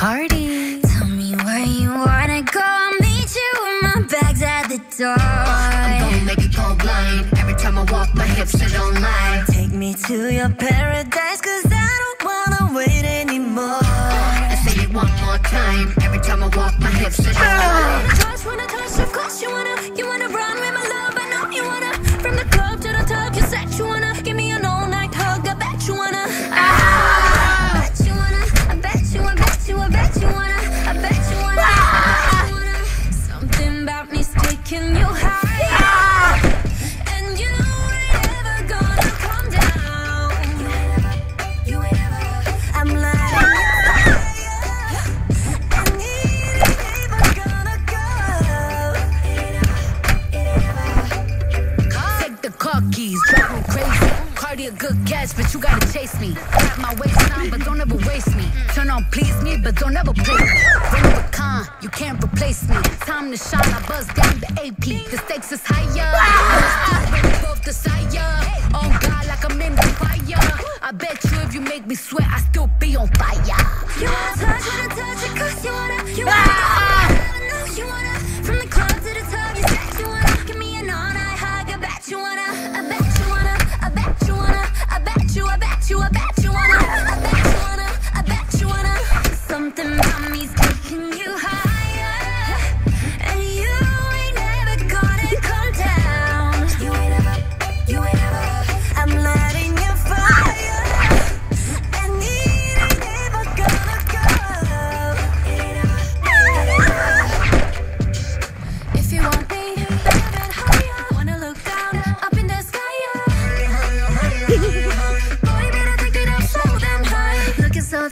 Cardi. Tell me where you wanna go. I'll meet you with my bags at the door. I'm gonna make you go blind. Every time I walk, my hips don't lie. Take me to your paradise, cause I don't wanna wait anymore. I say it one more time. Every time I walk, my hips don't lie. Drive me crazy. Cardi a good catch, but you gotta chase me. Grab my waistline, but don't ever waste me. Turn on, please me, but don't ever play me. Of a kind, you can't replace me. Time to shine, I buzz down the AP. The stakes is higher. Let's both desire. On God, like I'm in the fire. I bet you if you make me sweat, I still be on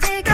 Boy,